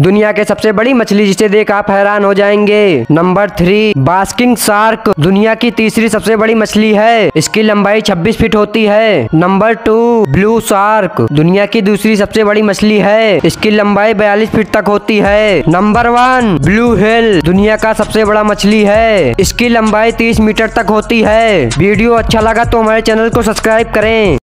दुनिया के सबसे बड़ी मछली जिसे देख आप हैरान हो जाएँगे। Number three basking shark. दुनिया की तीसरी सबसे बड़ी मछली है। इसकी लंबाई 26 फीट होती है। Number two, blue shark. दुनिया की दूसरी सबसे बड़ी मछली है। इसकी लंबाई 42 फीट तक होती है। Number one, blue whale. दुनिया का सबसे बड़ा मछली है। इसकी लंबाई 30 मीटर तक होती है। वीडियो अच्छा लगा तो हमारे चैनल को सब्सक्राइब करें।